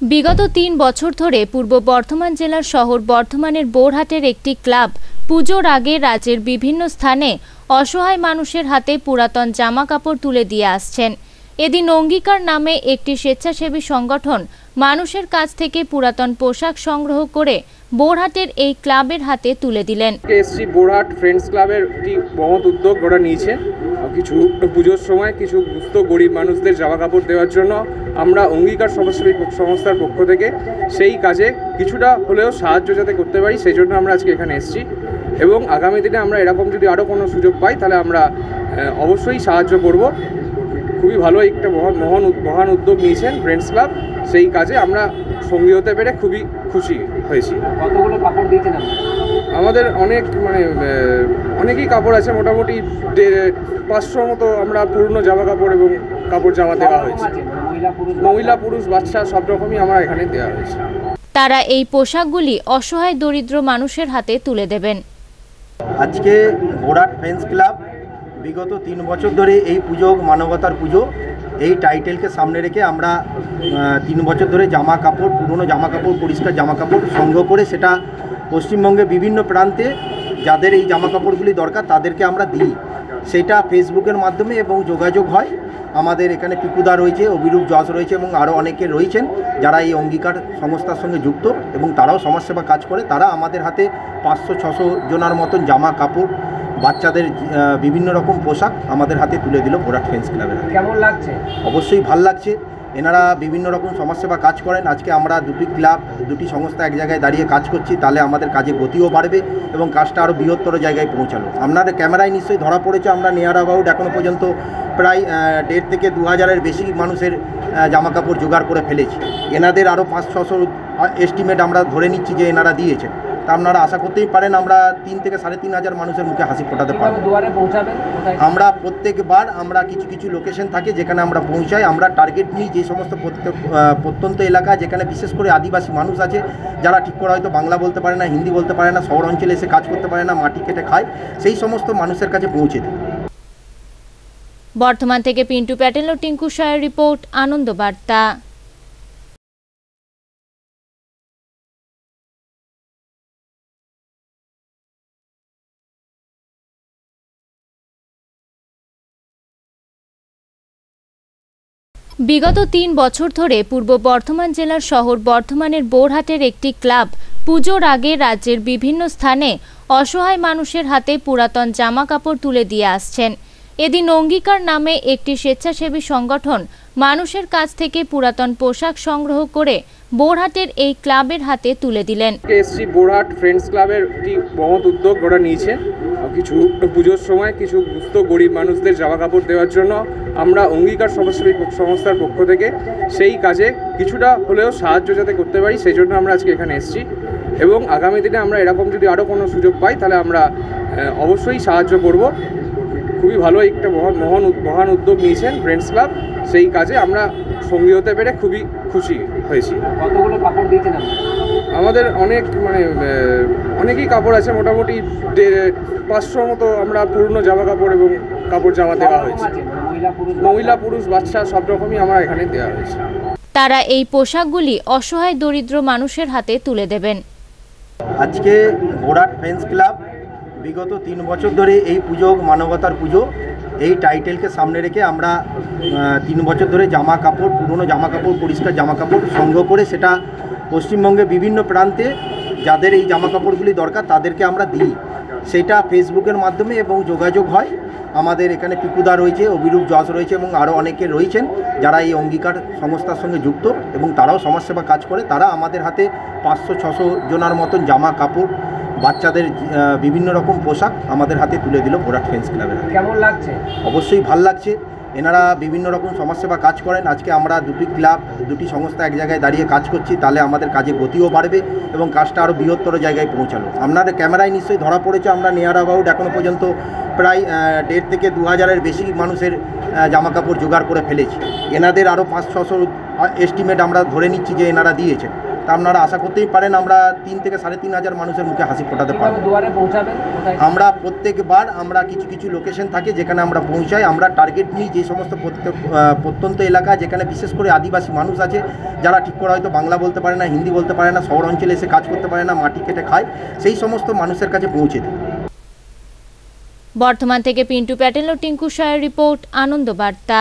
বিগত তিন বছর ধরে পূর্ব বর্ধমান জেলার শহর বর্ধমানের বোরহাটের একটি ক্লাব পুজোর আগে রাজ্যের বিভিন্ন স্থানে অসহায় মানুষের হাতে পুরাতন জামা কাপড় তুলে দিয়ে আসছেন। এদিন অঙ্গীকার নামে একটি স্বেচ্ছাসেবী সংগঠন মানুষের কাছ থেকে পুরাতন পোশাক সংগ্রহ করে বোরহাটের এই ক্লাবের হাতে তুলে দিলেন। এসছি বোরহাট ফ্রেন্ডস ক্লাবের একটি মহৎ উদ্যোগ ওরা নিয়েছে। কিছু পুজোর সময় কিছু দুস্থ গরিব মানুষদের জামা কাপড় দেওয়ার জন্য আমরা অঙ্গীকার সংস্থার পক্ষ থেকে সেই কাজে কিছুটা হলেও সাহায্য যাতে করতে পারি, সেই জন্য আমরা আজকে এখানে এসেছি। এবং আগামী দিনে আমরা এরকম যদি আরও কোনো সুযোগ পাই, তাহলে আমরা অবশ্যই সাহায্য করব। খুবই ভালো একটা মহান মহান মহান উদ্যোগ নিয়েছেন ফ্রেন্ডস ক্লাব সেই কাজে আমরা সঙ্গী হতে পেরে খুবই খুশি। হয়েছি। কতগুলো কাপড় দিয়েছেন আমাদের অনেক মানে অনেকই কাপড় আছে। মোটামুটি পাঁচশোর মতো আমরা পুরনো জামা কাপড় এবং কাপড় জামা দেওয়া হয়েছে। মহিলা পুরুষ মহিলা পুরুষ বাচ্চা সব রকমই আমরা এখানে দেওয়া হয়েছে। তারা এই পোশাকগুলি অসহায় দরিদ্র মানুষের হাতে তুলে দেবেন। আজকে বোরাট ফ্রেন্ডস ক্লাব বিগত তিন বছর ধরে এই পুজো মানবতার পুজো এই টাইটেলকে সামনে রেখে আমরা তিন বছর ধরে জামা কাপড়, পুরনো জামা কাপড়, পরিষ্কার জামা কাপড় সংগ্রহ করে সেটা পশ্চিমবঙ্গে বিভিন্ন প্রান্তে যাদের এই জামা কাপড়গুলি দরকার তাদেরকে আমরা দিই। সেটা ফেসবুকের মাধ্যমে এবং যোগাযোগ হয়। আমাদের এখানে পিকুদা রয়েছে, অভিরূপ যশ রয়েছে এবং আরও অনেকে রয়েছেন যারা এই অঙ্গীকার সংস্থার সঙ্গে যুক্ত এবং তারাও সমাজসেবা কাজ করে। তারা আমাদের হাতে পাঁচশো, ছশো জনার মতন জামা কাপড় বাচ্চাদের বিভিন্ন রকম পোশাক আমাদের হাতে তুলে দিল বোরাট ফ্রেন্ডস ক্লাবের হাতে। কেমন লাগছে? অবশ্যই ভালো লাগছে। এনারা বিভিন্ন রকম সমাজসেবা কাজ করেন। আজকে আমরা দুটি ক্লাব দুটি সংস্থা এক জায়গায় দাঁড়িয়ে কাজ করছি তাহলে আমাদের কাজে গতিও বাড়বে এবং কাজটা আরও বৃহত্তর জায়গায় পৌঁছালো। আপনাদের ক্যামেরায় নিশ্চয়ই ধরা পড়েছে আমরা নিয়ার অ্যাবাউট এখনও পর্যন্ত প্রায় দেড় থেকে দু হাজারের বেশি মানুষের জামা কাপড় জোগাড় করে ফেলেছি। এনাদের আরও পাঁচ ছশো এস্টিমেট আমরা ধরে নিচ্ছি যে এনারা দিয়েছেন। তা আপনারা আশা করতেই পারেন আমরা তিন থেকে সাড়ে তিন হাজার মানুষের মুখে হাসি ফোটাতে পারব। দুয়ারে পৌঁছাবেন? আমরা প্রত্যেকবার আমরা কিছু কিছু লোকেশন থাকে যেখানে আমরা পৌঁছাই আমরা টার্গেট নিই যে সমস্ত প্রত্যেক প্রত্যন্ত এলাকা যেখানে বিশেষ করে আদিবাসী মানুষ আছে যারা ঠিক করে হয়তো বাংলা বলতে পারে না হিন্দি বলতে পারে না শহর অঞ্চলে এসে কাজ করতে পারে না মাটি কেটে খায় সেই সমস্ত মানুষের কাছে পৌঁছে দিই বর্ধমান থেকে পিন্টু প্যাটেল ও টিঙ্কু সায়ের রিপোর্ট আনন্দ বার্তা। বিগত তিন বছর ধরে পূর্ব বর্ধমান জেলার শহর বর্ধমানের বোরহাটের একটি ক্লাব পুজোর আগে রাজ্যের বিভিন্ন স্থানে অসহায় মানুষের হাতে পুরাতন জামা কাপড় তুলে দিয়ে আসছেন। এদিন অঙ্গীকার নামে একটি স্বেচ্ছাসেবী সংগঠন মানুষের কাছ থেকে পুরাতন পোশাক সংগ্রহ করে বোরহাটের এই ক্লাবের হাতে তুলে দিলেন। এসছি বোরহাট ফ্রেন্ডস ক্লাবের একটি মহৎ উদ্যোগ ওরা নিয়েছে। কিছু পুজোর সময় কিছু দুস্থ গরিব মানুষদের জামা কাপড় দেওয়ার জন্য আমরা অঙ্গীকার সংস্থার পক্ষ থেকে সেই কাজে কিছুটা হলেও সাহায্য যাতে করতে পারি, সেই জন্য আমরা আজকে এখানে এসেছি। এবং আগামী দিনে আমরা এরকম যদি আরও কোনো সুযোগ পাই, তাহলে আমরা অবশ্যই সাহায্য করব। খুবই ভালো একটা মহান মহান উদ- মহান উদ্যোগ নিয়েছেন ফ্রেন্ডস ক্লাব সেই কাজে আমরা সঙ্গী হতে পেরে খুবই খুশি হয়েছি। কতগুলো কাপড় দিয়েছেন আমাদের অনেক মানে অনেকই কাপড় আছে। মোটামুটি পাঁচশোর মতো আমরা পুরনো জামা কাপড় এবং কাপড় জামা দেওয়া হয়েছে। মানে মহিলা পুরুষ বাচ্চা? সব রকমই আমরা এখানে দেওয়া হয়েছে। তারা এই পোশাকগুলি অসহায় দরিদ্র মানুষের হাতে তুলে দেবেন। আজকে বোরাট ফ্রেন্ডস ক্লাব বিগত তিন বছর ধরে এই পুজো মানবতার পুজো, এই টাইটেলকে সামনে রেখে আমরা তিন বছর ধরে জামা কাপড়, পুরনো জামা কাপড়, পরিষ্কার জামা কাপড় সংগ্রহ করে সেটা পশ্চিমবঙ্গে বিভিন্ন প্রান্তে যাদের এই জামা কাপড়গুলি দরকার তাদেরকে আমরা দিই। সেটা ফেসবুকের মাধ্যমে এবং যোগাযোগ হয়। আমাদের এখানে পিকুদা রয়েছে, অভিরূপ যশ রয়েছে এবং আরও অনেকে রয়েছেন যারা এই অঙ্গীকার সংস্থার সঙ্গে যুক্ত এবং তারাও সমাজসেবা কাজ করে। তারা আমাদের হাতে পাঁচশো, ছশো জনার মতন জামা কাপড় বাচ্চাদের বিভিন্ন রকম পোশাক আমাদের হাতে তুলে দিল বোরাট ফ্রেন্ডস ক্লাবের হাতে। কেমন লাগছে? অবশ্যই ভালো লাগছে। এনারা বিভিন্ন রকম সমাজসেবা কাজ করেন। আজকে আমরা দুটি ক্লাব দুটি সংস্থা এক জায়গায় দাঁড়িয়ে কাজ করছি তাহলে আমাদের কাজে গতিও বাড়বে এবং কাজটা আরও বৃহত্তর জায়গায় পৌঁছালো। আপনাদের ক্যামেরায় নিশ্চয়ই ধরা পড়েছে আমরা নিয়ার অ্যাবাউট এখনও পর্যন্ত প্রায় দেড় থেকে দু হাজারের বেশি মানুষের জামা কাপড় জোগাড় করে ফেলেছি। এনাদের আরও পাঁচ ছশো এস্টিমেট আমরা ধরে নিচ্ছি যে এনারা দিয়েছেন। আপনারা আশা করতেই পারেন আমরা তিন থেকে সাড়ে তিন হাজার মানুষের মুখে হাসি ফোটাতে পারব। দুয়ারে পৌঁছাবেন আমরা প্রত্যেকবার আমরা কিছু কিছু লোকেশন থাকে যেখানে আমরা পৌঁছাই আমরা টার্গেট নিই যে সমস্ত প্রত্যেক প্রত্যন্ত এলাকা যেখানে বিশেষ করে আদিবাসী মানুষ আছে যারা ঠিক করে হয়তো বাংলা বলতে পারে না হিন্দি বলতে পারে না শহর অঞ্চলে এসে কাজ করতে পারে না মাটি কেটে খায় সেই সমস্ত মানুষের কাছে পৌঁছে দিই। বর্ধমান থেকে পিন্টু প্যাটেল ও টিঙ্কু সয়ের রিপোর্ট আনন্দ বার্তা।